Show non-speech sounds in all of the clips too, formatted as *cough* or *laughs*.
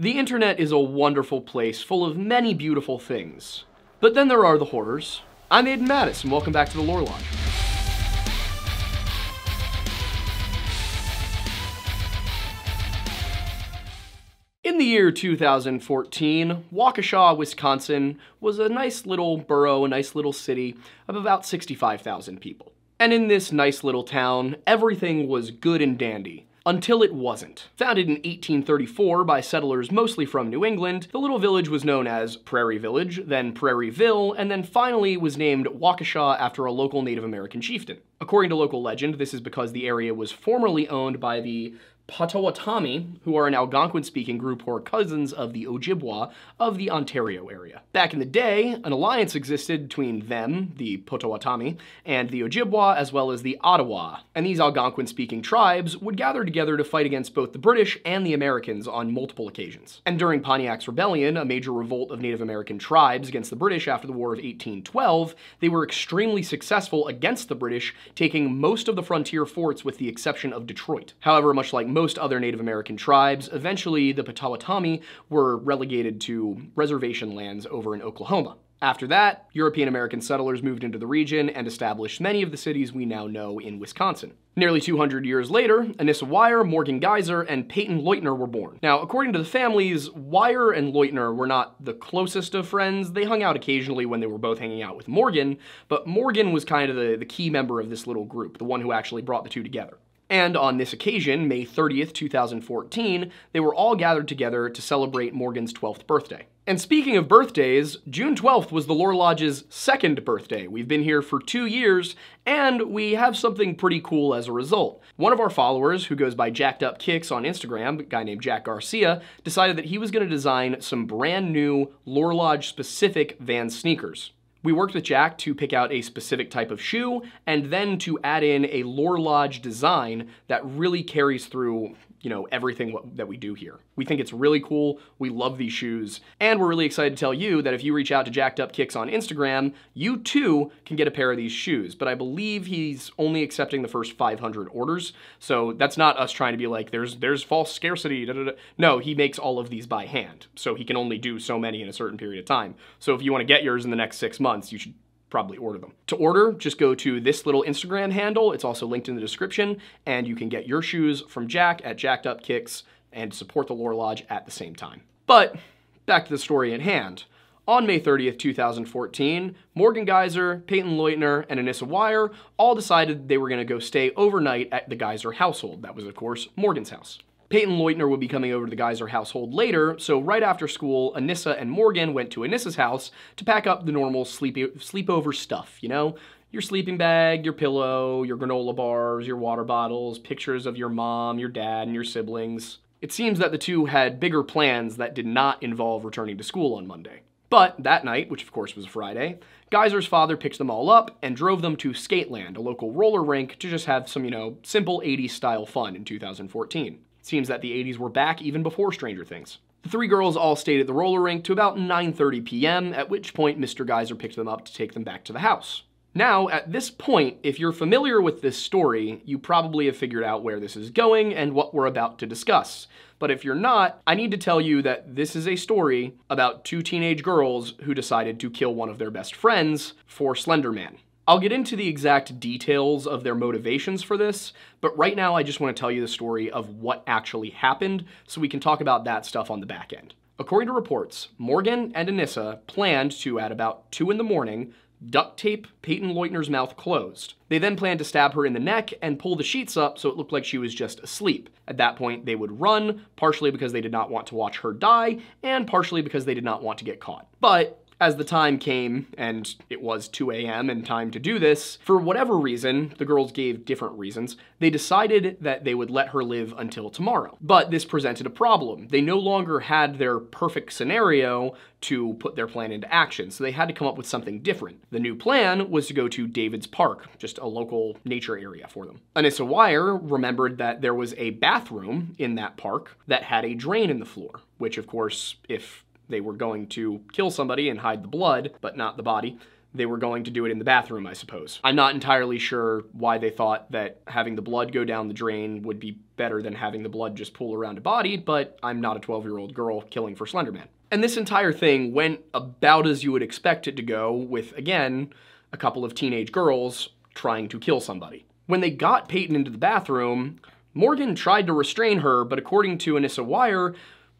The internet is a wonderful place full of many beautiful things. But then there are the horrors. I'm Aidan Mattis, and welcome back to the Lore Lodge. In the year 2014, Waukesha, Wisconsin was a nice little borough, a nice little city of about 65,000 people. And in this nice little town, everything was good and dandy until it wasn't. Founded in 1834 by settlers mostly from New England, the little village was known as Prairie Village, then Prairieville, and then finally was named Waukesha after a local Native American chieftain. According to local legend, this is because the area was formerly owned by the Potawatomi, who are an Algonquin-speaking group who are cousins of the Ojibwa of the Ontario area. Back in the day, an alliance existed between them, the Potawatomi, and the Ojibwa, as well as the Ottawa, and these Algonquin-speaking tribes would gather together to fight against both the British and the Americans on multiple occasions. And during Pontiac's Rebellion, a major revolt of Native American tribes against the British after the War of 1812, they were extremely successful against the British, taking most of the frontier forts with the exception of Detroit. However, much like most other Native American tribes, eventually the Potawatomi were relegated to reservation lands over in Oklahoma. After that, European American settlers moved into the region and established many of the cities we now know in Wisconsin. Nearly 200 years later, Anissa Weier, Morgan Geyser, and Payton Leutner were born. Now, according to the families, Weier and Leutner were not the closest of friends. They hung out occasionally when they were both hanging out with Morgan, but Morgan was kind of the, the key member of this little group, the one who actually brought the two together. And on this occasion, May 30th, 2014, they were all gathered together to celebrate Morgan's 12th birthday. And speaking of birthdays, June 12th was the Lore Lodge's second birthday. We've been here for two years, and we have something pretty cool as a result. One of our followers, who goes by Jacked Up Kicks on Instagram, a guy named Jack Garcia, decided that he was going to design some brand new Lore Lodge specific Van sneakers. We worked with Jack to pick out a specific type of shoe and then to add in a Lore Lodge design that really carries through you know, everything that we do here. We think it's really cool, we love these shoes, and we're really excited to tell you that if you reach out to Jacked Up Kicks on Instagram, you too can get a pair of these shoes, but I believe he's only accepting the first 500 orders, so that's not us trying to be like, there's there's false scarcity, da, da, da. No, he makes all of these by hand, so he can only do so many in a certain period of time. So if you want to get yours in the next six months, you should probably order them. To order, just go to this little Instagram handle. It's also linked in the description, and you can get your shoes from Jack at Jacked Up Kicks and support the Lore Lodge at the same time. But back to the story at hand. On May 30th, 2014, Morgan Geyser, Payton Leutner, and Anissa Weier all decided they were going to go stay overnight at the Geyser household. That was, of course, Morgan's house. Payton Leutner would be coming over to the Geyser household later, so right after school, Anissa and Morgan went to Anissa's house to pack up the normal sleepy, sleepover stuff, you know? Your sleeping bag, your pillow, your granola bars, your water bottles, pictures of your mom, your dad, and your siblings. It seems that the two had bigger plans that did not involve returning to school on Monday. But that night, which of course was a Friday, Geyser's father picked them all up and drove them to Skateland, a local roller rink, to just have some, you know, simple 80s style fun in 2014. Seems that the 80s were back even before Stranger Things. The three girls all stayed at the roller rink to about 9.30 p.m., at which point Mr. Geyser picked them up to take them back to the house. Now, at this point, if you're familiar with this story, you probably have figured out where this is going and what we're about to discuss. But if you're not, I need to tell you that this is a story about two teenage girls who decided to kill one of their best friends for Slender Man. I'll get into the exact details of their motivations for this, but right now I just want to tell you the story of what actually happened so we can talk about that stuff on the back end. According to reports, Morgan and Anissa planned to, at about 2 in the morning, duct tape Payton Leutner's mouth closed. They then planned to stab her in the neck and pull the sheets up so it looked like she was just asleep. At that point, they would run, partially because they did not want to watch her die, and partially because they did not want to get caught. But as the time came, and it was 2 a.m. and time to do this, for whatever reason, the girls gave different reasons, they decided that they would let her live until tomorrow. But this presented a problem. They no longer had their perfect scenario to put their plan into action, so they had to come up with something different. The new plan was to go to David's Park, just a local nature area for them. Anissa Weier remembered that there was a bathroom in that park that had a drain in the floor, which of course, if they were going to kill somebody and hide the blood, but not the body, they were going to do it in the bathroom, I suppose. I'm not entirely sure why they thought that having the blood go down the drain would be better than having the blood just pool around a body, but I'm not a 12 year old girl killing for Slenderman. And this entire thing went about as you would expect it to go, with, again, a couple of teenage girls trying to kill somebody. When they got Payton into the bathroom, Morgan tried to restrain her, but according to Anissa Weier,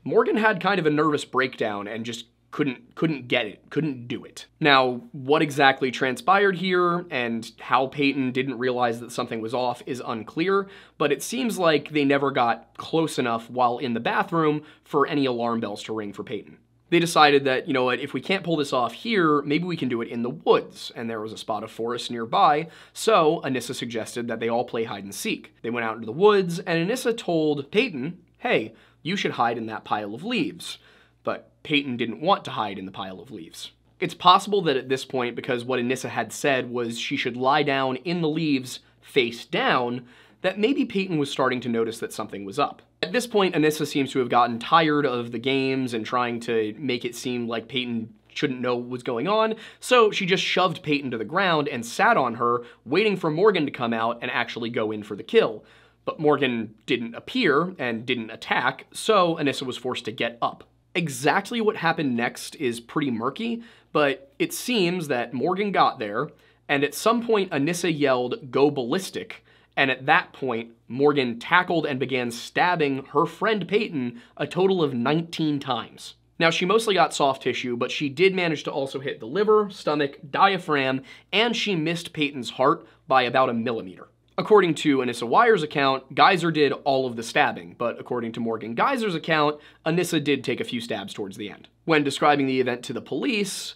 Morgan had kind of a nervous breakdown and just couldn't couldn't get it, couldn't do it. Now, what exactly transpired here and how Payton didn't realize that something was off is unclear, but it seems like they never got close enough while in the bathroom for any alarm bells to ring for Payton. They decided that, you know what, if we can't pull this off here, maybe we can do it in the woods, and there was a spot of forest nearby, so Anissa suggested that they all play hide and seek. They went out into the woods, and Anissa told Payton, hey, you should hide in that pile of leaves. But Payton didn't want to hide in the pile of leaves. It's possible that at this point, because what Anissa had said was she should lie down in the leaves face down, that maybe Payton was starting to notice that something was up. At this point, Anissa seems to have gotten tired of the games and trying to make it seem like Payton shouldn't know what was going on, so she just shoved Payton to the ground and sat on her, waiting for Morgan to come out and actually go in for the kill. But Morgan didn't appear and didn't attack, so Anissa was forced to get up. Exactly what happened next is pretty murky, but it seems that Morgan got there, and at some point Anissa yelled, go ballistic, and at that point, Morgan tackled and began stabbing her friend Payton a total of 19 times. Now, she mostly got soft tissue, but she did manage to also hit the liver, stomach, diaphragm, and she missed Payton's heart by about a millimeter. According to Anissa Weier's account, Geyser did all of the stabbing, but according to Morgan Geyser's account, Anissa did take a few stabs towards the end. When describing the event to the police,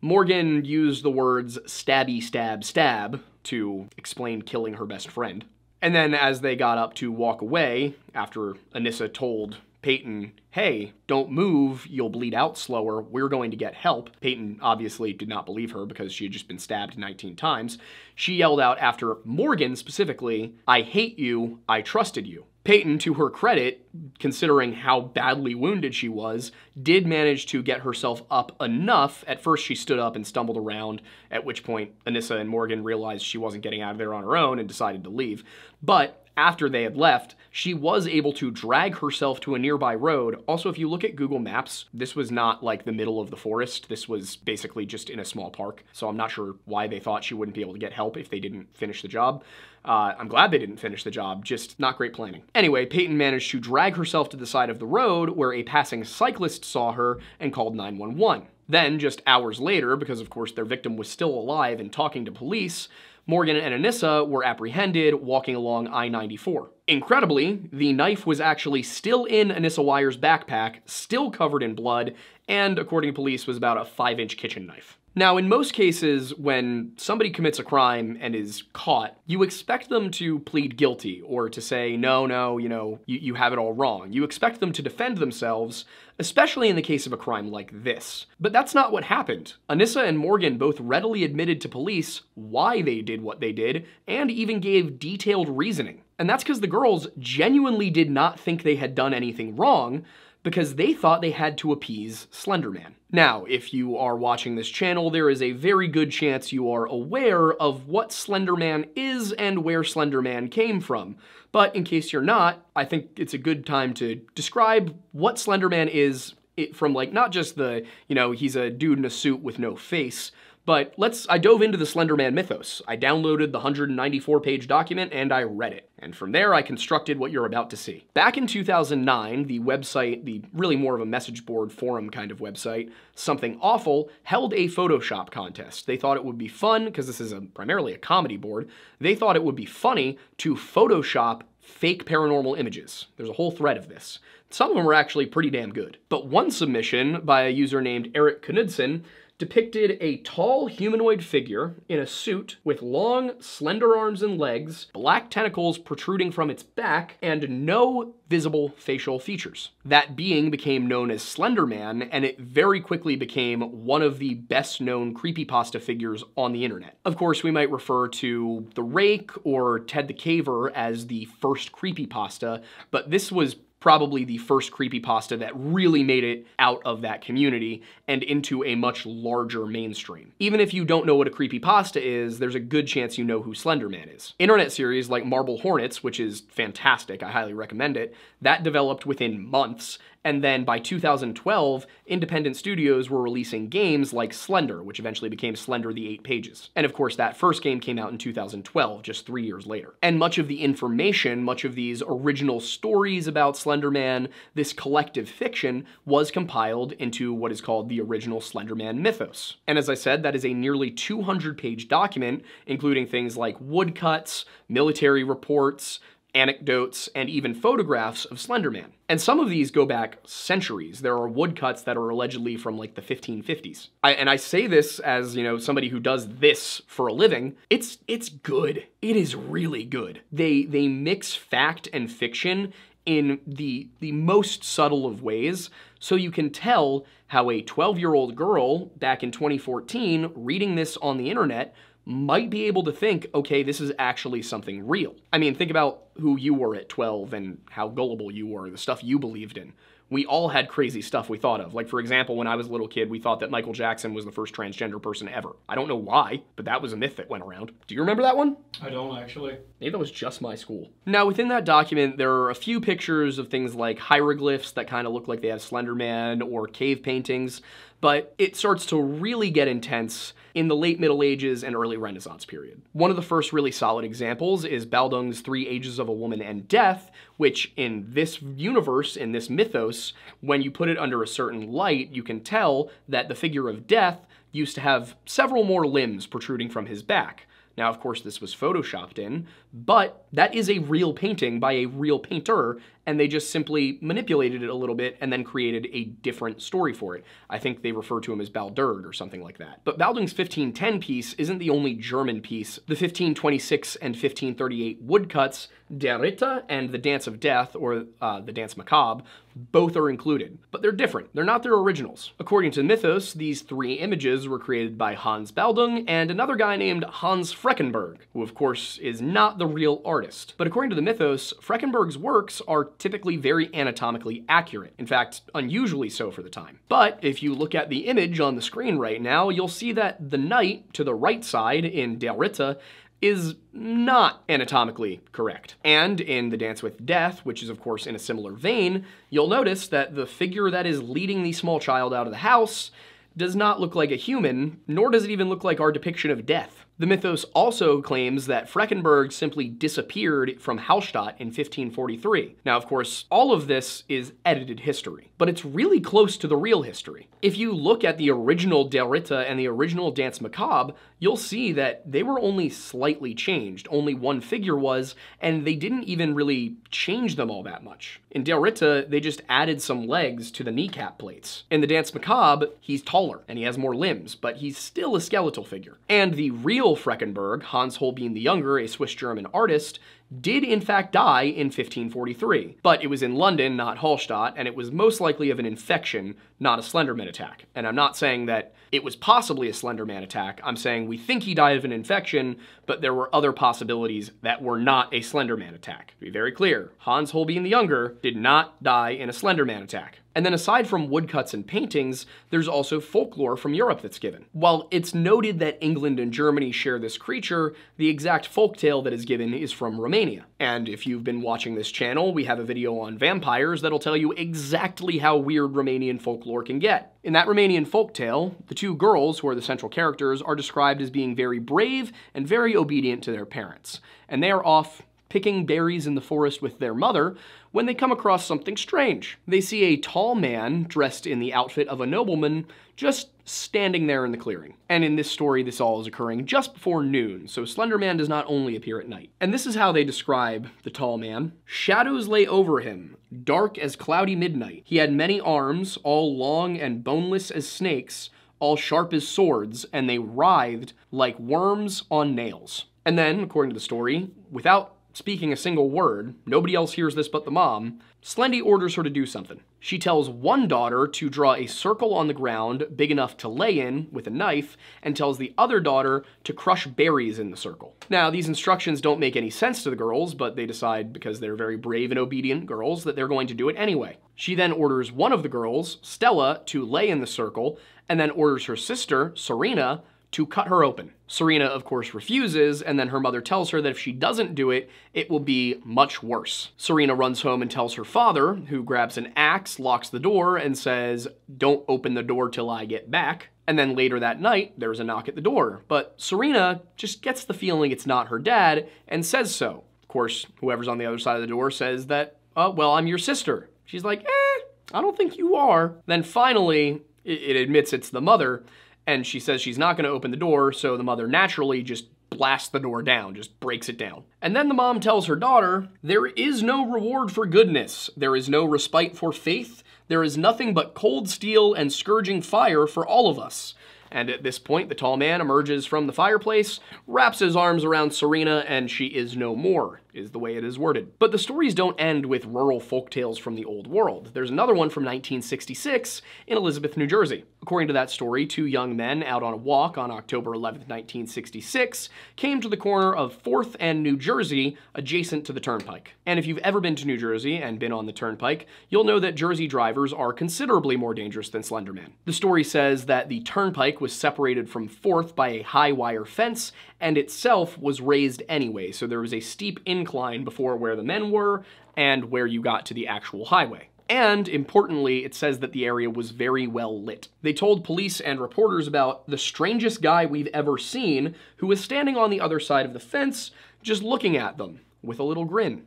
Morgan used the words stabby, stab, stab to explain killing her best friend. And then as they got up to walk away, after Anissa told Payton, hey, don't move, you'll bleed out slower, we're going to get help. Payton obviously did not believe her because she had just been stabbed 19 times. She yelled out after Morgan specifically, I hate you, I trusted you. Payton, to her credit, considering how badly wounded she was, did manage to get herself up enough. At first, she stood up and stumbled around, at which point Anissa and Morgan realized she wasn't getting out of there on her own and decided to leave. But after they had left, she was able to drag herself to a nearby road. Also, if you look at Google Maps, this was not like the middle of the forest. This was basically just in a small park. So I'm not sure why they thought she wouldn't be able to get help if they didn't finish the job. Uh, I'm glad they didn't finish the job, just not great planning. Anyway, Payton managed to drag herself to the side of the road where a passing cyclist saw her and called 911. Then, just hours later, because of course their victim was still alive and talking to police, Morgan and Anissa were apprehended walking along I-94. Incredibly, the knife was actually still in Anissa Weier's backpack, still covered in blood, and according to police was about a 5-inch kitchen knife. Now, in most cases, when somebody commits a crime and is caught, you expect them to plead guilty or to say, no, no, you know, you, you have it all wrong. You expect them to defend themselves, especially in the case of a crime like this. But that's not what happened. Anissa and Morgan both readily admitted to police why they did what they did and even gave detailed reasoning. And that's because the girls genuinely did not think they had done anything wrong, because they thought they had to appease Slenderman. Now, if you are watching this channel, there is a very good chance you are aware of what Slenderman is and where Slenderman came from. But in case you're not, I think it's a good time to describe what Slenderman is from like not just the, you know, he's a dude in a suit with no face, but let's, I dove into the Slenderman mythos. I downloaded the 194 page document and I read it. And from there, I constructed what you're about to see. Back in 2009, the website, the really more of a message board forum kind of website, Something Awful, held a Photoshop contest. They thought it would be fun, because this is a, primarily a comedy board, they thought it would be funny to Photoshop fake paranormal images. There's a whole thread of this. Some of them were actually pretty damn good. But one submission by a user named Eric Knudsen depicted a tall humanoid figure in a suit with long, slender arms and legs, black tentacles protruding from its back, and no visible facial features. That being became known as Slenderman, and it very quickly became one of the best known creepypasta figures on the internet. Of course, we might refer to The Rake or Ted the Caver as the first creepypasta, but this was probably the first creepypasta that really made it out of that community and into a much larger mainstream. Even if you don't know what a creepypasta is, there's a good chance you know who Slenderman is. Internet series like Marble Hornets, which is fantastic, I highly recommend it, that developed within months and then by 2012, independent studios were releasing games like Slender, which eventually became Slender the Eight Pages. And of course, that first game came out in 2012, just three years later. And much of the information, much of these original stories about Slenderman, this collective fiction, was compiled into what is called the original Slenderman mythos. And as I said, that is a nearly 200 page document, including things like woodcuts, military reports, anecdotes, and even photographs of Slenderman. And some of these go back centuries. There are woodcuts that are allegedly from like the 1550s. I, and I say this as, you know, somebody who does this for a living. It's it's good. It is really good. They they mix fact and fiction in the the most subtle of ways so you can tell how a 12-year-old girl back in 2014 reading this on the internet might be able to think, okay, this is actually something real. I mean, think about who you were at 12 and how gullible you were, the stuff you believed in. We all had crazy stuff we thought of. Like, for example, when I was a little kid, we thought that Michael Jackson was the first transgender person ever. I don't know why, but that was a myth that went around. Do you remember that one? I don't actually. Maybe that was just my school. Now, within that document, there are a few pictures of things like hieroglyphs that kind of look like they have Slenderman or cave paintings, but it starts to really get intense in the late Middle Ages and early Renaissance period. One of the first really solid examples is Baldung's Three Ages of a Woman and Death, which in this universe, in this mythos, when you put it under a certain light, you can tell that the figure of death used to have several more limbs protruding from his back. Now, of course, this was photoshopped in, but that is a real painting by a real painter, and they just simply manipulated it a little bit and then created a different story for it. I think they refer to him as Baldur or something like that. But Baldung's 1510 piece isn't the only German piece. The 1526 and 1538 woodcuts, Der Ritter and The Dance of Death, or uh, The Dance Macabre, both are included, but they're different. They're not their originals. According to Mythos, these three images were created by Hans Baldung and another guy named Hans Freckenberg, who of course is not the real artist. But according to the Mythos, Freckenberg's works are typically very anatomically accurate. In fact, unusually so for the time. But if you look at the image on the screen right now, you'll see that the knight to the right side in Der Ritter is not anatomically correct. And in The Dance with Death, which is of course in a similar vein, you'll notice that the figure that is leading the small child out of the house does not look like a human, nor does it even look like our depiction of death. The mythos also claims that Freckenberg simply disappeared from Hallstatt in 1543. Now, of course, all of this is edited history, but it's really close to the real history. If you look at the original Der Ritter and the original Dance Macabre, you'll see that they were only slightly changed. Only one figure was, and they didn't even really change them all that much. In Der Ritter, they just added some legs to the kneecap plates. In the Dance Macabre, he's taller and he has more limbs, but he's still a skeletal figure. And the real real Freckenberg, Hans Holbein the Younger, a Swiss-German artist, did in fact die in 1543. But it was in London, not Hallstatt, and it was most likely of an infection, not a Slenderman attack. And I'm not saying that it was possibly a Slenderman attack. I'm saying we think he died of an infection, but there were other possibilities that were not a Slenderman attack. To be very clear, Hans Holbein the Younger did not die in a Slenderman attack. And then aside from woodcuts and paintings, there's also folklore from Europe that's given. While it's noted that England and Germany share this creature, the exact folktale that is given is from Romania. And if you've been watching this channel, we have a video on vampires that'll tell you exactly how weird Romanian folklore can get. In that Romanian folktale, the two girls, who are the central characters, are described as being very brave and very obedient to their parents. And they are off picking berries in the forest with their mother when they come across something strange. They see a tall man dressed in the outfit of a nobleman just standing there in the clearing. And in this story, this all is occurring just before noon, so Slender Man does not only appear at night. And this is how they describe the tall man. Shadows lay over him, dark as cloudy midnight. He had many arms, all long and boneless as snakes, all sharp as swords, and they writhed like worms on nails. And then, according to the story, without speaking a single word, nobody else hears this but the mom, Slendy orders her to do something. She tells one daughter to draw a circle on the ground big enough to lay in with a knife, and tells the other daughter to crush berries in the circle. Now, these instructions don't make any sense to the girls, but they decide, because they're very brave and obedient girls, that they're going to do it anyway. She then orders one of the girls, Stella, to lay in the circle, and then orders her sister, Serena, to cut her open. Serena, of course, refuses, and then her mother tells her that if she doesn't do it, it will be much worse. Serena runs home and tells her father, who grabs an axe, locks the door, and says, Don't open the door till I get back. And then later that night, there's a knock at the door. But Serena just gets the feeling it's not her dad and says so. Of course, whoever's on the other side of the door says that, Oh, well, I'm your sister. She's like, Eh, I don't think you are. Then finally, it admits it's the mother, and she says she's not going to open the door, so the mother naturally just blasts the door down, just breaks it down. And then the mom tells her daughter, There is no reward for goodness, there is no respite for faith, there is nothing but cold steel and scourging fire for all of us. And at this point, the tall man emerges from the fireplace, wraps his arms around Serena, and she is no more, is the way it is worded. But the stories don't end with rural folk tales from the old world. There's another one from 1966 in Elizabeth, New Jersey. According to that story, two young men out on a walk on October 11, 1966, came to the corner of 4th and New Jersey, adjacent to the turnpike. And if you've ever been to New Jersey and been on the turnpike, you'll know that Jersey drivers are considerably more dangerous than Slenderman. The story says that the turnpike was separated from 4th by a high wire fence, and itself was raised anyway, so there was a steep incline before where the men were and where you got to the actual highway. And importantly, it says that the area was very well lit. They told police and reporters about the strangest guy we've ever seen who was standing on the other side of the fence just looking at them with a little grin.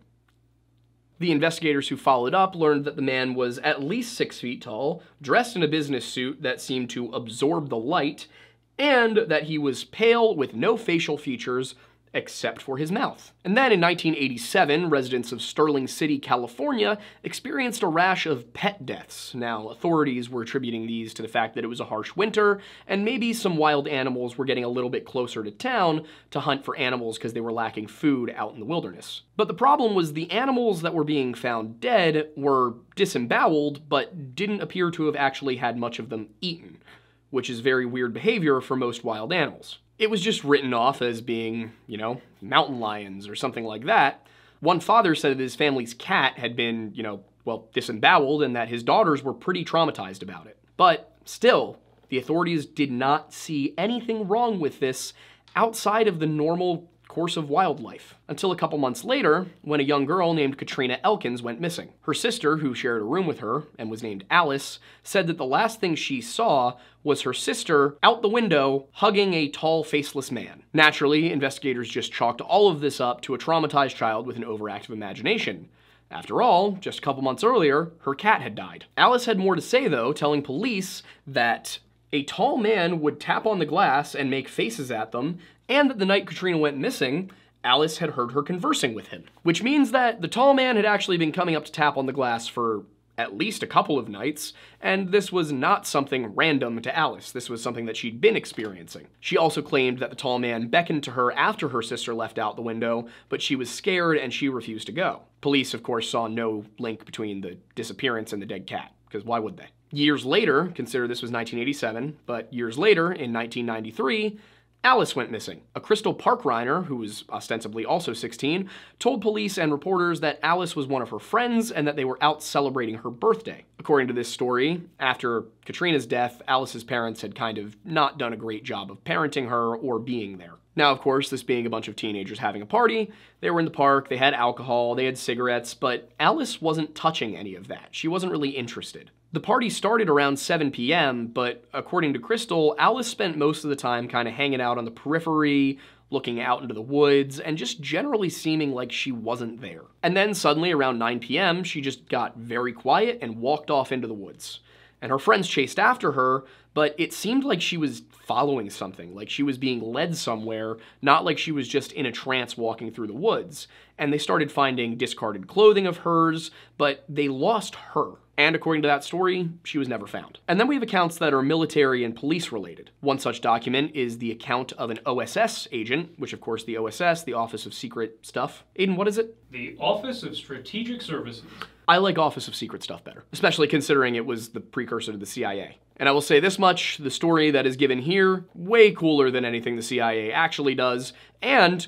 The investigators who followed up learned that the man was at least six feet tall, dressed in a business suit that seemed to absorb the light, and that he was pale with no facial features, except for his mouth. And then in 1987, residents of Sterling City, California experienced a rash of pet deaths. Now, authorities were attributing these to the fact that it was a harsh winter, and maybe some wild animals were getting a little bit closer to town to hunt for animals because they were lacking food out in the wilderness. But the problem was the animals that were being found dead were disemboweled, but didn't appear to have actually had much of them eaten, which is very weird behavior for most wild animals. It was just written off as being, you know, mountain lions or something like that. One father said that his family's cat had been, you know, well, disemboweled and that his daughters were pretty traumatized about it. But still, the authorities did not see anything wrong with this outside of the normal course of wildlife. Until a couple months later, when a young girl named Katrina Elkins went missing. Her sister, who shared a room with her and was named Alice, said that the last thing she saw was her sister out the window hugging a tall, faceless man. Naturally, investigators just chalked all of this up to a traumatized child with an overactive imagination. After all, just a couple months earlier, her cat had died. Alice had more to say though, telling police that a tall man would tap on the glass and make faces at them, and that the night Katrina went missing, Alice had heard her conversing with him. Which means that the tall man had actually been coming up to tap on the glass for at least a couple of nights, and this was not something random to Alice. This was something that she'd been experiencing. She also claimed that the tall man beckoned to her after her sister left out the window, but she was scared and she refused to go. Police, of course, saw no link between the disappearance and the dead cat, because why would they? Years later, consider this was 1987, but years later, in 1993, Alice went missing. A Crystal Parkriner, who was ostensibly also 16, told police and reporters that Alice was one of her friends and that they were out celebrating her birthday. According to this story, after Katrina's death, Alice's parents had kind of not done a great job of parenting her or being there. Now, of course, this being a bunch of teenagers having a party, they were in the park, they had alcohol, they had cigarettes, but Alice wasn't touching any of that. She wasn't really interested. The party started around 7 p.m., but according to Crystal, Alice spent most of the time kind of hanging out on the periphery, looking out into the woods, and just generally seeming like she wasn't there. And then suddenly around 9 p.m., she just got very quiet and walked off into the woods. And her friends chased after her, but it seemed like she was following something, like she was being led somewhere, not like she was just in a trance walking through the woods. And they started finding discarded clothing of hers, but they lost her. And according to that story, she was never found. And then we have accounts that are military and police related. One such document is the account of an OSS agent, which of course the OSS, the Office of Secret Stuff. Aidan, what is it? The Office of Strategic Services. I like Office of Secret Stuff better, especially considering it was the precursor to the CIA. And I will say this much, the story that is given here, way cooler than anything the CIA actually does, and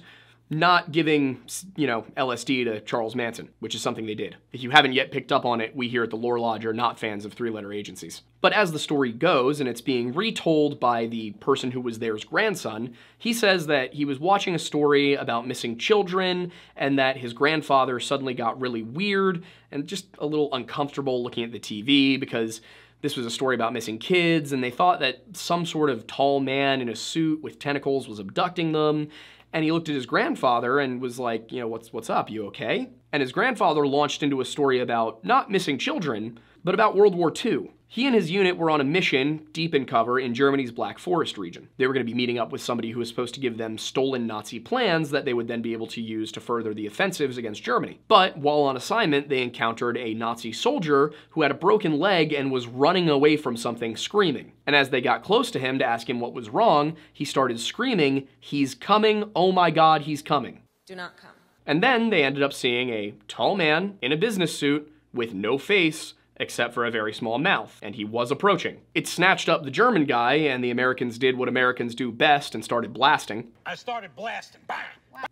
not giving, you know, LSD to Charles Manson, which is something they did. If you haven't yet picked up on it, we here at the Lore Lodge are not fans of three-letter agencies. But as the story goes, and it's being retold by the person who was there's grandson, he says that he was watching a story about missing children, and that his grandfather suddenly got really weird and just a little uncomfortable looking at the TV because this was a story about missing kids, and they thought that some sort of tall man in a suit with tentacles was abducting them. And he looked at his grandfather and was like, you know, what's, what's up? You okay? And his grandfather launched into a story about not missing children, but about World War II. He and his unit were on a mission, deep in cover, in Germany's Black Forest region. They were going to be meeting up with somebody who was supposed to give them stolen Nazi plans that they would then be able to use to further the offensives against Germany. But while on assignment, they encountered a Nazi soldier who had a broken leg and was running away from something screaming. And as they got close to him to ask him what was wrong, he started screaming, He's coming, oh my god, he's coming. Do not come. And then they ended up seeing a tall man in a business suit with no face except for a very small mouth, and he was approaching. It snatched up the German guy, and the Americans did what Americans do best and started blasting. I started blasting.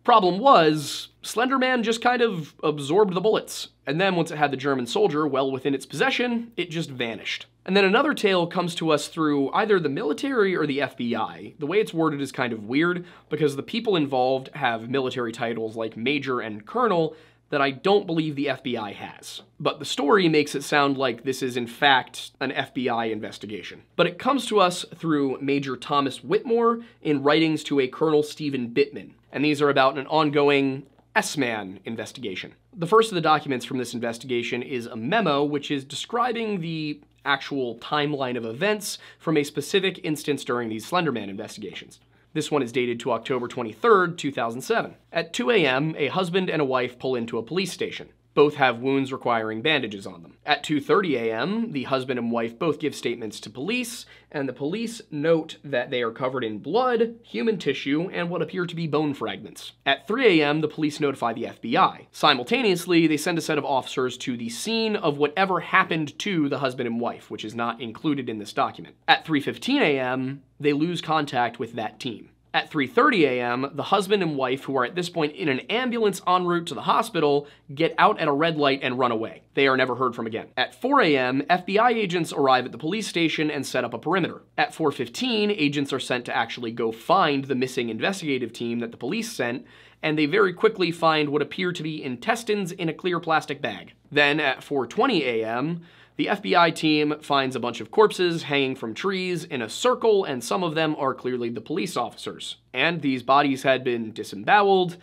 Problem was, Slenderman just kind of absorbed the bullets, and then once it had the German soldier well within its possession, it just vanished. And then another tale comes to us through either the military or the FBI. The way it's worded is kind of weird, because the people involved have military titles like Major and Colonel, that I don't believe the FBI has. But the story makes it sound like this is in fact an FBI investigation. But it comes to us through Major Thomas Whitmore in writings to a Colonel Stephen Bittman. And these are about an ongoing S-Man investigation. The first of the documents from this investigation is a memo which is describing the actual timeline of events from a specific instance during these Slenderman investigations. This one is dated to October 23, 2007. At 2 a.m., a husband and a wife pull into a police station. Both have wounds requiring bandages on them. At 2.30 a.m., the husband and wife both give statements to police, and the police note that they are covered in blood, human tissue, and what appear to be bone fragments. At 3 a.m., the police notify the FBI. Simultaneously, they send a set of officers to the scene of whatever happened to the husband and wife, which is not included in this document. At 3.15 a.m., they lose contact with that team. At 3.30 a.m., the husband and wife, who are at this point in an ambulance en route to the hospital, get out at a red light and run away. They are never heard from again. At 4 a.m., FBI agents arrive at the police station and set up a perimeter. At 4.15, agents are sent to actually go find the missing investigative team that the police sent, and they very quickly find what appear to be intestines in a clear plastic bag. Then at 4.20 a.m., the FBI team finds a bunch of corpses hanging from trees in a circle, and some of them are clearly the police officers. And these bodies had been disemboweled,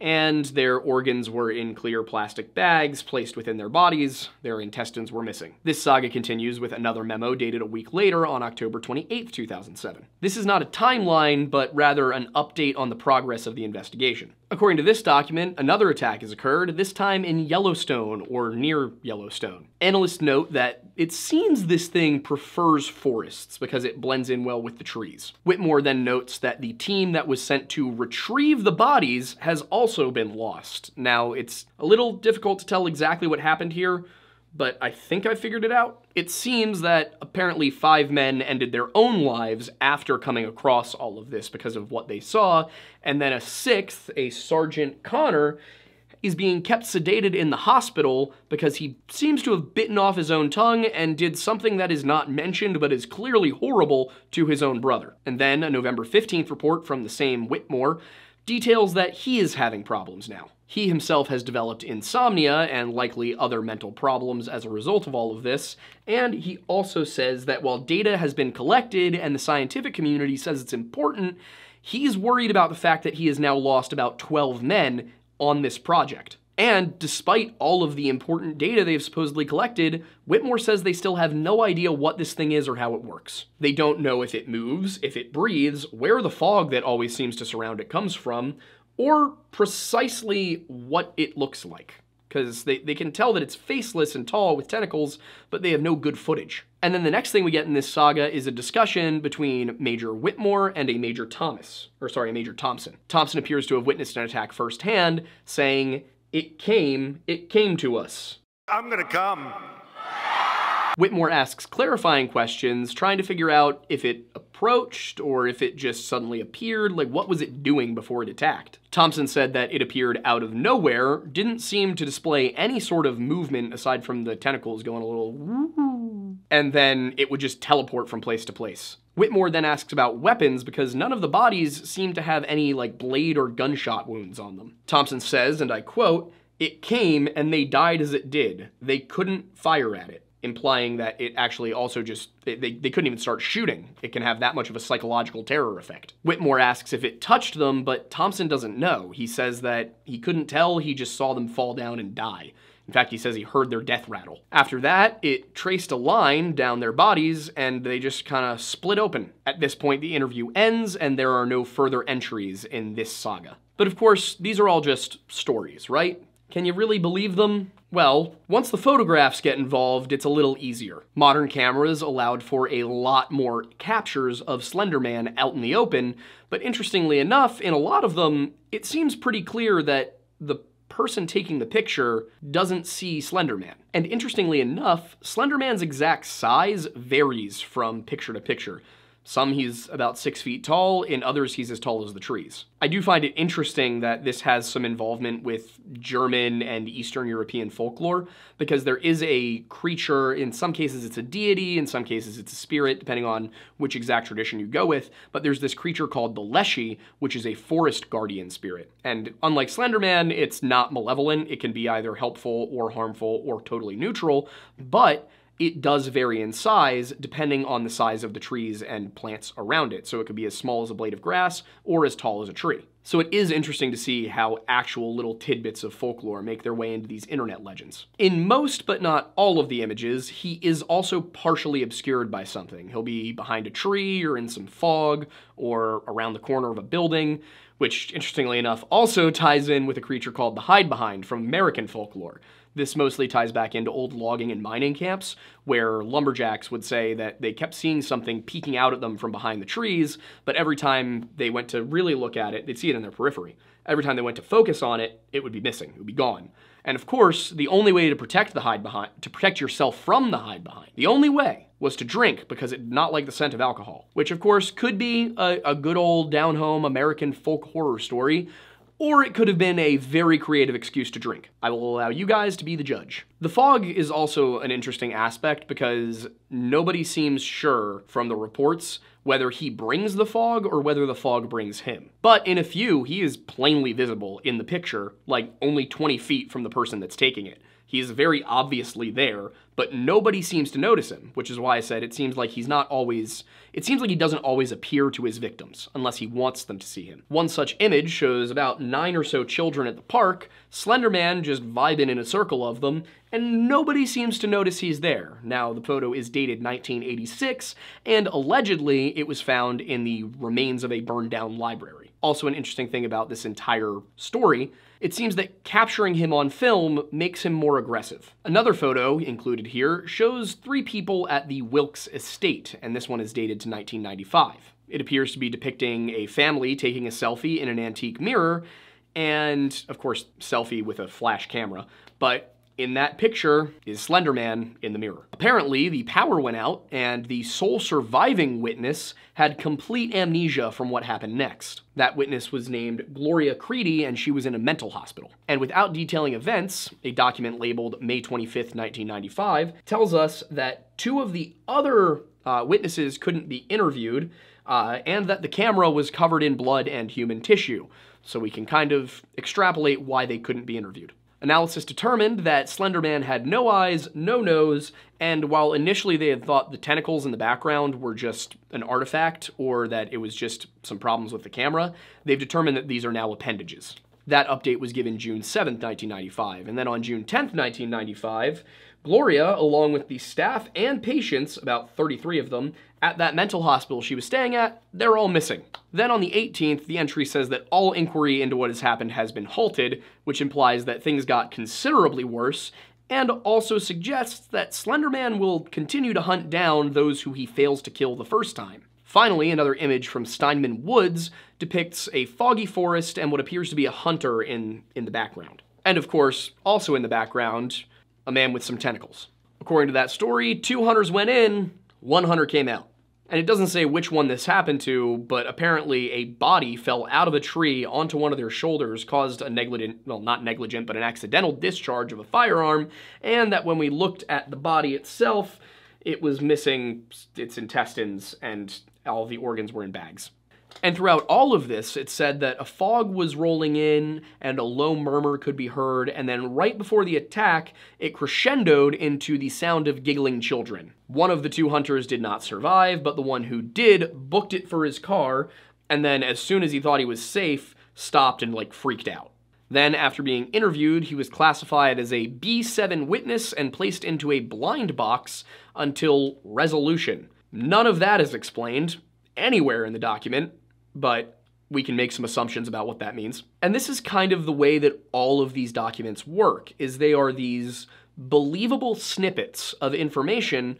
and their organs were in clear plastic bags placed within their bodies. Their intestines were missing. This saga continues with another memo dated a week later on October 28, 2007. This is not a timeline, but rather an update on the progress of the investigation. According to this document, another attack has occurred, this time in Yellowstone, or near Yellowstone. Analysts note that it seems this thing prefers forests because it blends in well with the trees. Whitmore then notes that the team that was sent to retrieve the bodies has also been lost. Now, it's a little difficult to tell exactly what happened here, but I think I figured it out. It seems that apparently five men ended their own lives after coming across all of this because of what they saw, and then a sixth, a Sergeant Connor, is being kept sedated in the hospital because he seems to have bitten off his own tongue and did something that is not mentioned but is clearly horrible to his own brother. And then a November 15th report from the same Whitmore details that he is having problems now. He himself has developed insomnia and likely other mental problems as a result of all of this, and he also says that while data has been collected and the scientific community says it's important, he's worried about the fact that he has now lost about 12 men on this project. And despite all of the important data they've supposedly collected, Whitmore says they still have no idea what this thing is or how it works. They don't know if it moves, if it breathes, where the fog that always seems to surround it comes from, or precisely what it looks like. because they, they can tell that it's faceless and tall with tentacles, but they have no good footage. And then the next thing we get in this saga is a discussion between Major Whitmore and a Major Thomas, or sorry, a Major Thompson. Thompson appears to have witnessed an attack firsthand, saying, It came, it came to us. I'm gonna come. Whitmore asks clarifying questions, trying to figure out if it approached or if it just suddenly appeared, like what was it doing before it attacked. Thompson said that it appeared out of nowhere, didn't seem to display any sort of movement aside from the tentacles going a little and then it would just teleport from place to place. Whitmore then asks about weapons because none of the bodies seem to have any like blade or gunshot wounds on them. Thompson says, and I quote, it came and they died as it did. They couldn't fire at it implying that it actually also just, they, they, couldn't even start shooting. It can have that much of a psychological terror effect. Whitmore asks if it touched them, but Thompson doesn't know. He says that he couldn't tell, he just saw them fall down and die. In fact, he says he heard their death rattle. After that, it traced a line down their bodies and they just kind of split open. At this point, the interview ends and there are no further entries in this saga. But of course, these are all just stories, right? Can you really believe them? Well, once the photographs get involved, it's a little easier. Modern cameras allowed for a lot more captures of Slenderman out in the open, but interestingly enough, in a lot of them, it seems pretty clear that the person taking the picture doesn't see Slenderman. And interestingly enough, Slenderman's exact size varies from picture to picture. Some he's about six feet tall, in others he's as tall as the trees. I do find it interesting that this has some involvement with German and Eastern European folklore, because there is a creature, in some cases it's a deity, in some cases it's a spirit, depending on which exact tradition you go with, but there's this creature called the Leshy, which is a forest guardian spirit. And unlike Slenderman, it's not malevolent, it can be either helpful or harmful or totally neutral, but it does vary in size depending on the size of the trees and plants around it. So it could be as small as a blade of grass or as tall as a tree. So it is interesting to see how actual little tidbits of folklore make their way into these internet legends. In most, but not all of the images, he is also partially obscured by something. He'll be behind a tree or in some fog or around the corner of a building, which interestingly enough also ties in with a creature called the Hide Behind from American folklore. This mostly ties back into old logging and mining camps, where lumberjacks would say that they kept seeing something peeking out at them from behind the trees, but every time they went to really look at it, they'd see it in their periphery. Every time they went to focus on it, it would be missing, it would be gone. And of course, the only way to protect the hide behind, to protect yourself from the hide behind, the only way was to drink because it did not like the scent of alcohol, which of course could be a, a good old down-home American folk horror story, or it could have been a very creative excuse to drink. I will allow you guys to be the judge. The fog is also an interesting aspect because nobody seems sure from the reports whether he brings the fog or whether the fog brings him. But in a few, he is plainly visible in the picture, like only 20 feet from the person that's taking it. He is very obviously there, but nobody seems to notice him, which is why I said it seems like he's not always, it seems like he doesn't always appear to his victims, unless he wants them to see him. One such image shows about nine or so children at the park, Slenderman just vibing in a circle of them, and nobody seems to notice he's there. Now, the photo is dated 1986, and allegedly it was found in the remains of a burned down library. Also an interesting thing about this entire story it seems that capturing him on film makes him more aggressive. Another photo, included here, shows three people at the Wilkes estate, and this one is dated to 1995. It appears to be depicting a family taking a selfie in an antique mirror, and of course, selfie with a flash camera, but in that picture is Slenderman in the mirror. Apparently, the power went out, and the sole surviving witness had complete amnesia from what happened next. That witness was named Gloria Creedy, and she was in a mental hospital. And without detailing events, a document labeled May 25th, 1995, tells us that two of the other uh, witnesses couldn't be interviewed, uh, and that the camera was covered in blood and human tissue. So we can kind of extrapolate why they couldn't be interviewed. Analysis determined that Slenderman had no eyes, no nose, and while initially they had thought the tentacles in the background were just an artifact or that it was just some problems with the camera, they've determined that these are now appendages. That update was given June 7, 1995, and then on June 10, 1995, Gloria, along with the staff and patients, about 33 of them, at that mental hospital she was staying at, they're all missing. Then on the 18th, the entry says that all inquiry into what has happened has been halted, which implies that things got considerably worse, and also suggests that Slenderman will continue to hunt down those who he fails to kill the first time. Finally, another image from Steinman Woods depicts a foggy forest and what appears to be a hunter in, in the background. And of course, also in the background, a man with some tentacles. According to that story, two hunters went in, one hunter came out. And it doesn't say which one this happened to, but apparently a body fell out of a tree onto one of their shoulders, caused a negligent, well, not negligent, but an accidental discharge of a firearm, and that when we looked at the body itself, it was missing its intestines and all the organs were in bags. And throughout all of this, it said that a fog was rolling in and a low murmur could be heard, and then right before the attack, it crescendoed into the sound of giggling children. One of the two hunters did not survive, but the one who did booked it for his car, and then as soon as he thought he was safe, stopped and like freaked out. Then, after being interviewed, he was classified as a B7 witness and placed into a blind box until resolution. None of that is explained anywhere in the document, but we can make some assumptions about what that means. And this is kind of the way that all of these documents work, is they are these believable snippets of information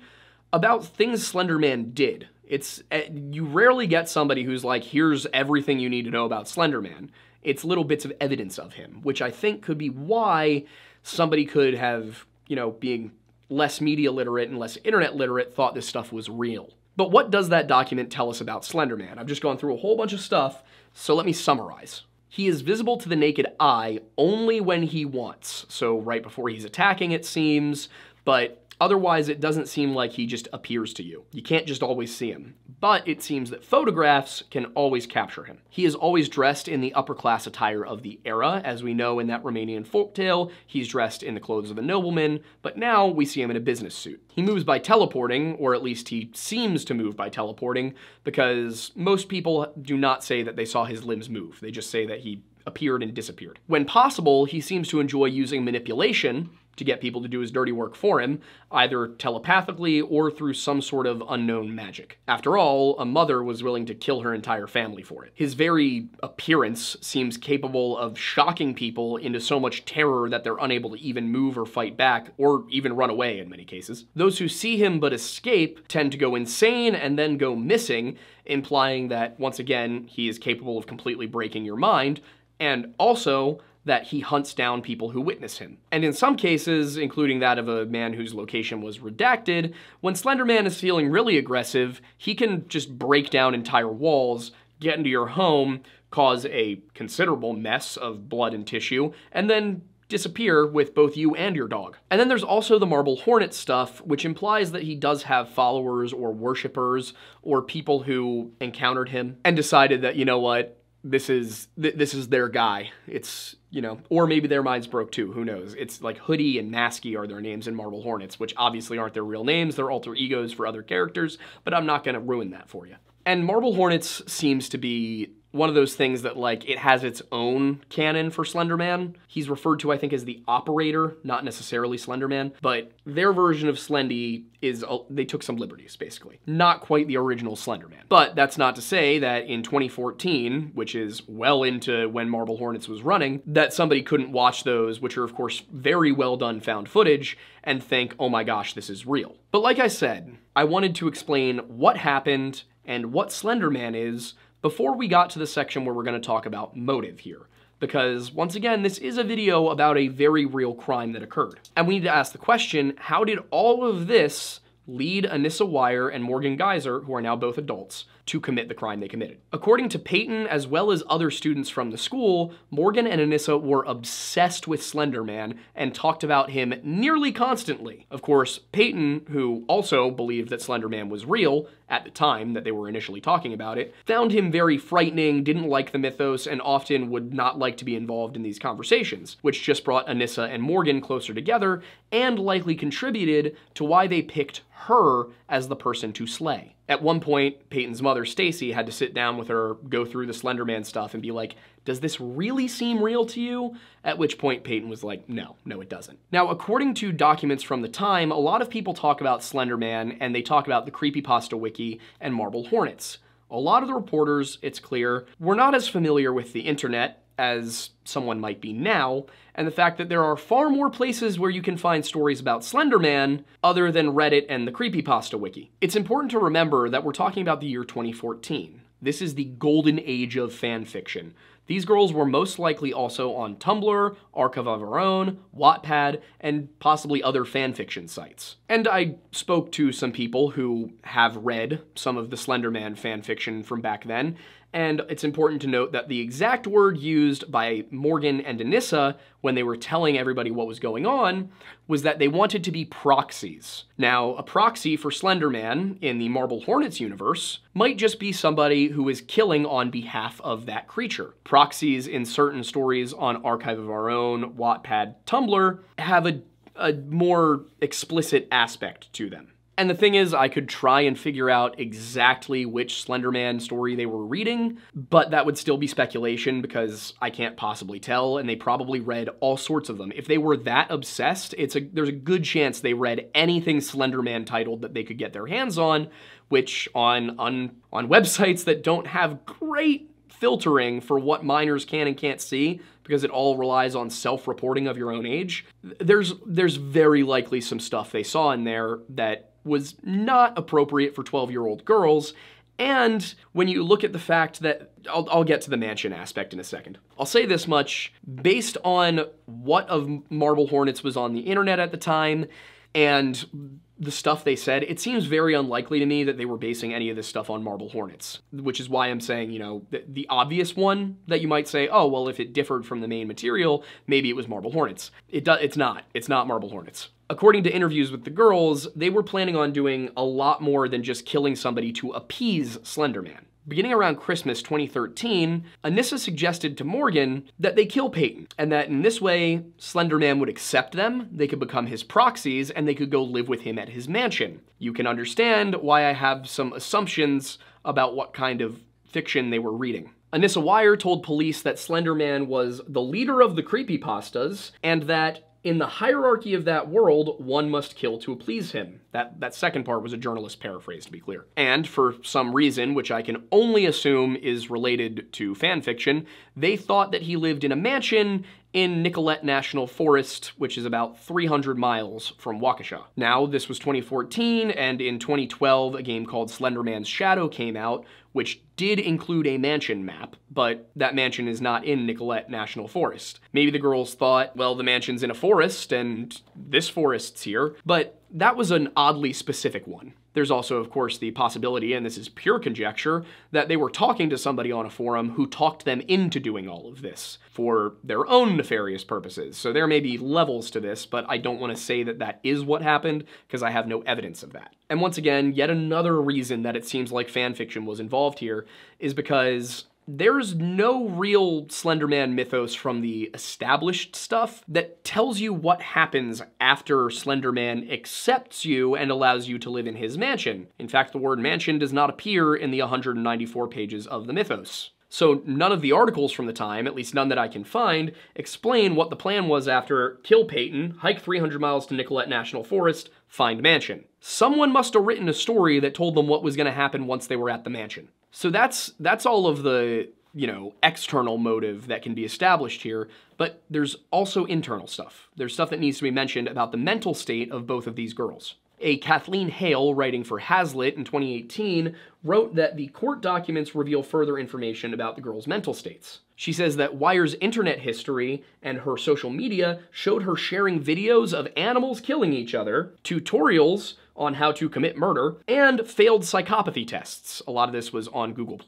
about things Slenderman did. It's eh, you rarely get somebody who's like, here's everything you need to know about Slenderman. It's little bits of evidence of him, which I think could be why somebody could have, you know, being less media literate and less internet literate thought this stuff was real. But what does that document tell us about Slenderman? I've just gone through a whole bunch of stuff, so let me summarize. He is visible to the naked eye only when he wants, so right before he's attacking it seems, but Otherwise, it doesn't seem like he just appears to you. You can't just always see him. But it seems that photographs can always capture him. He is always dressed in the upper class attire of the era. As we know in that Romanian folktale, he's dressed in the clothes of a nobleman, but now we see him in a business suit. He moves by teleporting, or at least he seems to move by teleporting, because most people do not say that they saw his limbs move. They just say that he appeared and disappeared. When possible, he seems to enjoy using manipulation, to get people to do his dirty work for him, either telepathically or through some sort of unknown magic. After all, a mother was willing to kill her entire family for it. His very appearance seems capable of shocking people into so much terror that they're unable to even move or fight back, or even run away in many cases. Those who see him but escape tend to go insane and then go missing, implying that, once again, he is capable of completely breaking your mind, and also that he hunts down people who witness him. And in some cases, including that of a man whose location was redacted, when Slenderman is feeling really aggressive, he can just break down entire walls, get into your home, cause a considerable mess of blood and tissue, and then disappear with both you and your dog. And then there's also the Marble Hornet stuff, which implies that he does have followers or worshippers or people who encountered him and decided that, you know what, this is th- this is their guy. It's you know, or maybe their minds broke too. Who knows? It's like Hoodie and Masky are their names in Marble Hornets, which obviously aren't their real names. They're alter egos for other characters. But I'm not to ruin that for you. And Marble Hornets seems to be one of those things that like it has its own canon for Slenderman. He's referred to I think as the operator, not necessarily Slenderman, but their version of Slendy is uh, they took some liberties basically. Not quite the original Slenderman. But that's not to say that in 2014, which is well into when Marble Hornets was running, that somebody couldn't watch those, which are of course very well done found footage and think, "Oh my gosh, this is real." But like I said, I wanted to explain what happened and what Slenderman is before we got to the section where we're going to talk about motive here. Because, once again, this is a video about a very real crime that occurred. And we need to ask the question, how did all of this lead Anissa Weier and Morgan Geyser, who are now both adults, to commit the crime they committed. According to Payton, as well as other students from the school, Morgan and Anissa were obsessed with Slenderman and talked about him nearly constantly. Of course, Payton, who also believed that Slenderman was real at the time that they were initially talking about it, found him very frightening, didn't like the mythos, and often would not like to be involved in these conversations, which just brought Anissa and Morgan closer together and likely contributed to why they picked her as the person to slay. At one point, Payton's mother, Stacy, had to sit down with her, go through the Slenderman stuff, and be like, Does this really seem real to you? At which point, Payton was like, No, no, it doesn't. Now, according to documents from the time, a lot of people talk about Slenderman and they talk about the Creepypasta Wiki and Marble Hornets. A lot of the reporters, it's clear, were not as familiar with the internet as someone might be now, and the fact that there are far more places where you can find stories about Slenderman other than Reddit and the Creepypasta Wiki. It's important to remember that we're talking about the year 2014. This is the golden age of fan fiction. These girls were most likely also on Tumblr, Archive of Our Own, Wattpad, and possibly other fanfiction sites. And I spoke to some people who have read some of the Slenderman fanfiction from back then, and it's important to note that the exact word used by Morgan and Anissa when they were telling everybody what was going on was that they wanted to be proxies. Now, a proxy for Slenderman in the Marble Hornets universe might just be somebody who is killing on behalf of that creature. Proxies in certain stories on Archive of Our Own, Wattpad, Tumblr have a, a more explicit aspect to them. And the thing is, I could try and figure out exactly which Slenderman story they were reading, but that would still be speculation because I can't possibly tell, and they probably read all sorts of them. If they were that obsessed, it's a there's a good chance they read anything Slenderman titled that they could get their hands on, which on on on *laughs* websites that don't have great filtering for what minors can and can't see because it all relies on self-reporting of your own age. There's there's very likely some stuff they saw in there that was not appropriate for 12 year old girls. And when you look at the fact that, I'll, I'll, get to the mansion aspect in a second. I'll say this much based on what of Marble Hornets was on the internet at the time and the stuff they said, it seems very unlikely to me that they were basing any of this stuff on Marble Hornets, which is why I'm saying, you know, the, the, obvious one that you might say, oh, well, if it differed from the main material, maybe it was Marble Hornets. It do, it's not. It's not Marble Hornets. According to interviews with the girls, they were planning on doing a lot more than just killing somebody to appease Slenderman. Beginning around Christmas 2013, Anissa suggested to Morgan that they kill Payton, and that in this way, Slenderman would accept them, they could become his proxies, and they could go live with him at his mansion. You can understand why I have some assumptions about what kind of fiction they were reading. Anissa Weier told police that Slenderman was the leader of the creepypastas, and that in the hierarchy of that world, one must kill to please him. That, that second part was a journalist paraphrase, to be clear. And for some reason, which I can only assume is related to fanfiction, they thought that he lived in a mansion in Nicolet National Forest, which is about 300 miles from Waukesha. Now, this was 2014, and in 2012, a game called Slenderman's Shadow came out, which did include a mansion map, but that mansion is not in Nicolet National Forest. Maybe the girls thought, well, the mansion's in a forest, and this forest's here, but that was an oddly specific one. There's also, of course, the possibility, and this is pure conjecture, that they were talking to somebody on a forum who talked them into doing all of this for their own nefarious purposes. So there may be levels to this, but I don't want to say that that is what happened because I have no evidence of that. And once again, yet another reason that it seems like fanfiction was involved here is because there's no real Slenderman mythos from the established stuff that tells you what happens after Slenderman accepts you and allows you to live in his mansion. In fact, the word mansion does not appear in the 194 pages of the mythos. So none of the articles from the time, at least none that I can find, explain what the plan was after kill Payton, hike 300 miles to Nicolet National Forest, find mansion. Someone must have written a story that told them what was going to happen once they were at the mansion. So that's that's all of the you know external motive that can be established here, but there's also internal stuff. There's stuff that needs to be mentioned about the mental state of both of these girls. A Kathleen Hale, writing for Hazlitt in 2018, wrote that the court documents reveal further information about the girl's mental states. She says that Weier's internet history and her social media showed her sharing videos of animals killing each other, tutorials on how to commit murder, and failed psychopathy tests. A lot of this was on Google+,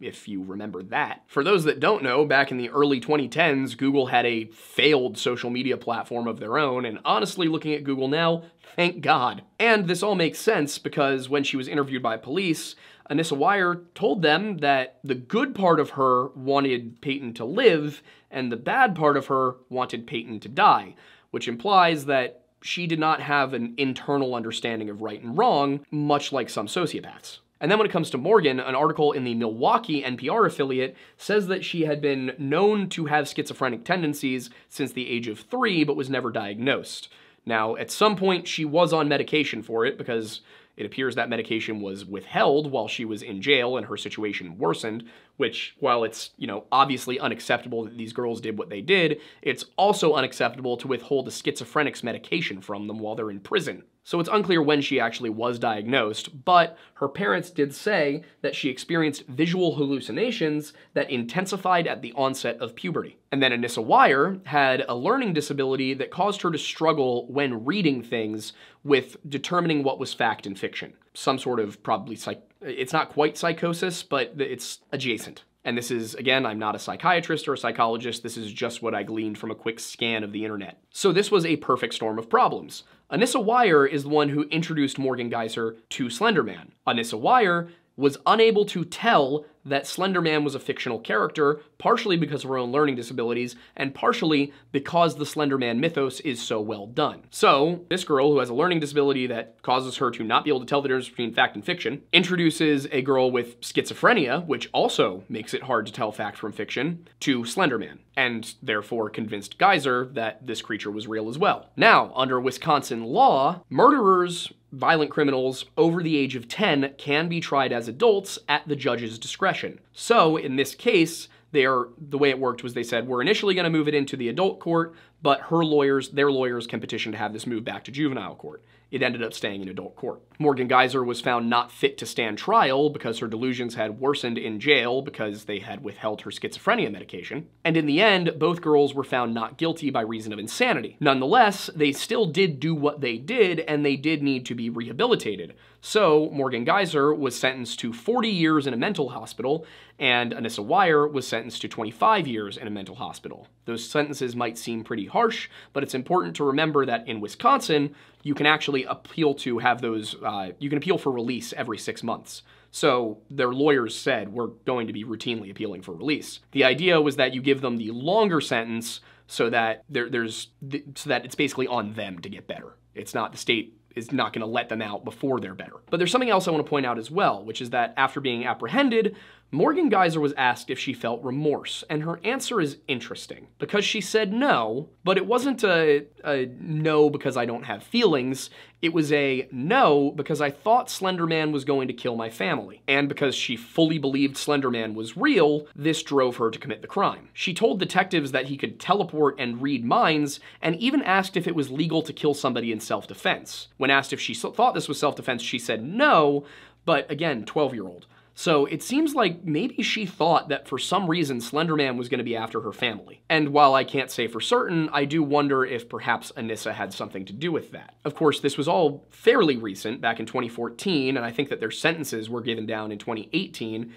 if you remember that. For those that don't know, back in the early 2010s, Google had a failed social media platform of their own, and honestly, looking at Google now, thank God. And this all makes sense because when she was interviewed by police, Anissa Weier told them that the good part of her wanted Payton to live, and the bad part of her wanted Payton to die, which implies that she did not have an internal understanding of right and wrong, much like some sociopaths. And then when it comes to Morgan, an article in the Milwaukee NPR affiliate says that she had been known to have schizophrenic tendencies since the age of three, but was never diagnosed. Now, at some point, she was on medication for it because it appears that medication was withheld while she was in jail and her situation worsened, which, while it's, you know, obviously unacceptable that these girls did what they did, it's also unacceptable to withhold a schizophrenic's medication from them while they're in prison. So it's unclear when she actually was diagnosed, but her parents did say that she experienced visual hallucinations that intensified at the onset of puberty. And then Anissa Weier had a learning disability that caused her to struggle when reading things with determining what was fact and fiction. Some sort of probably psych it's not quite psychosis, but it's adjacent. And this is, again, I'm not a psychiatrist or a psychologist, this is just what I gleaned from a quick scan of the internet. So this was a perfect storm of problems. Anissa Weier is the one who introduced Morgan Geyser to Slenderman. Anissa Weier was unable to tell that Slenderman was a fictional character, partially because of her own learning disabilities, and partially because the Slenderman mythos is so well done. So, this girl who has a learning disability that causes her to not be able to tell the difference between fact and fiction, introduces a girl with schizophrenia, which also makes it hard to tell fact from fiction, to Slenderman, and therefore convinced Geyser that this creature was real as well. Now, under Wisconsin law, murderers violent criminals over the age of 10 can be tried as adults at the judge's discretion. So, in this case, are, the way it worked was they said, we're initially going to move it into the adult court, but her lawyers, their lawyers can petition to have this moved back to juvenile court. It ended up staying in adult court. Morgan Geyser was found not fit to stand trial because her delusions had worsened in jail because they had withheld her schizophrenia medication. And in the end, both girls were found not guilty by reason of insanity. Nonetheless, they still did do what they did and they did need to be rehabilitated. So Morgan Geyser was sentenced to 40 years in a mental hospital and Anissa Weier was sentenced to 25 years in a mental hospital. Those sentences might seem pretty harsh, but it's important to remember that in Wisconsin, you can actually appeal to have those, uh, you can appeal for release every six months. So their lawyers said, we're going to be routinely appealing for release. The idea was that you give them the longer sentence so that there, there's, so that it's basically on them to get better. It's not the state is not going to let them out before they're better. But there's something else I want to point out as well, which is that after being apprehended, Morgan Geyser was asked if she felt remorse, and her answer is interesting because she said no, but it wasn't a, a, no because I don't have feelings. It was a no because I thought Slenderman was going to kill my family. And because she fully believed Slenderman was real, this drove her to commit the crime. She told detectives that he could teleport and read minds, and even asked if it was legal to kill somebody in self defense. When asked if she thought this was self defense, she said no, but again, 12 year old. So it seems like maybe she thought that for some reason Slenderman was going to be after her family. And while I can't say for certain, I do wonder if perhaps Anissa had something to do with that. Of course, this was all fairly recent, back in 2014, and I think that their sentences were given down in 2018.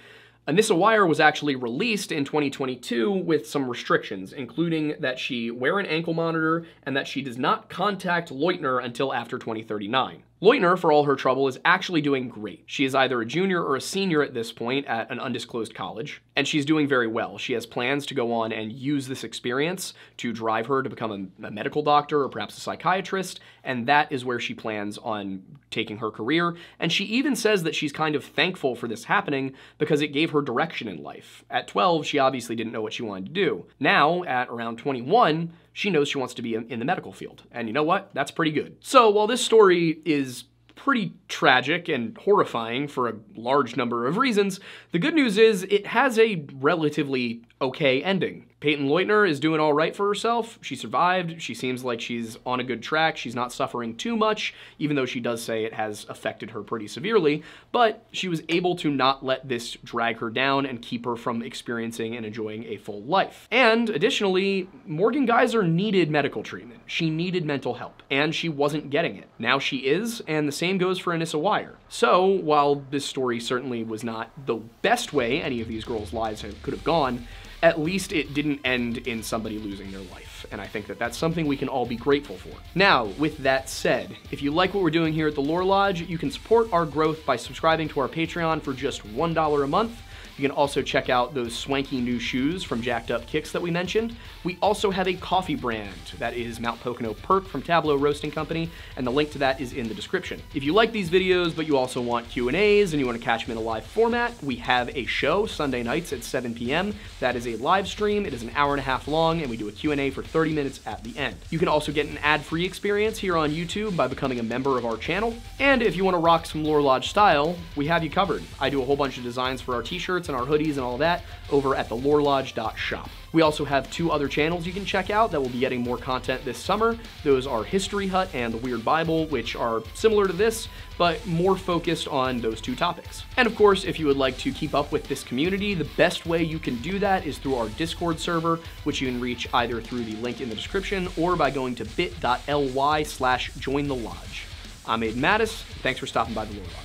Anissa Weier was actually released in 2022 with some restrictions, including that she wear an ankle monitor and that she does not contact Leutner until after 2039. Leutner, for all her trouble, is actually doing great. She is either a junior or a senior at this point at an undisclosed college, and she's doing very well. She has plans to go on and use this experience to drive her to become a, a medical doctor or perhaps a psychiatrist, and that is where she plans on taking her career. And she even says that she's kind of thankful for this happening because it gave her direction in life. At 12, she obviously didn't know what she wanted to do. Now, at around 21, she knows she wants to be in the medical field. And you know what? That's pretty good. So while this story is pretty tragic and horrifying for a large number of reasons, the good news is it has a relatively okay ending. Payton Leutner is doing all right for herself. She survived. She seems like she's on a good track. She's not suffering too much, even though she does say it has affected her pretty severely. But she was able to not let this drag her down and keep her from experiencing and enjoying a full life. And additionally, Morgan Geyser needed medical treatment. She needed mental help, and she wasn't getting it. Now she is, and the same goes for Anissa Weier. So, while this story certainly was not the best way any of these girls' lives could have gone, at least it didn't end in somebody losing their life. and I think that that's something we can all be grateful for. Now, with that said, if you like what we're doing here at the Lore Lodge, you can support our growth by subscribing to our Patreon for just $1 a month. You can also check out those swanky new shoes from Jacked Up Kicks that we mentioned. We also have a coffee brand that is Mount Pocono Perk from Tablow Roasting Company, and the link to that is in the description. If you like these videos, but you also want Q&As and you want to catch them in a live format, we have a show Sunday nights at 7 p.m. That is a live stream. It is an hour and a half long, and we do a Q&A for 30 minutes at the end. You can also get an ad-free experience here on YouTube by becoming a member of our channel. And if you want to rock some Lore Lodge style, we have you covered. I do a whole bunch of designs for our t-shirts and our hoodies and all that over at thelorelodge.shop. We also have two other channels you can check out that will be getting more content this summer. Those are History Hut and The Weird Bible, which are similar to this, but more focused on those two topics. And of course, if you would like to keep up with this community, the best way you can do that is through our Discord server, which you can reach either through the link in the description or by going to bit.ly slash join the lodge. I'm Aidan Mattis. Thanks for stopping by the Lore Lodge.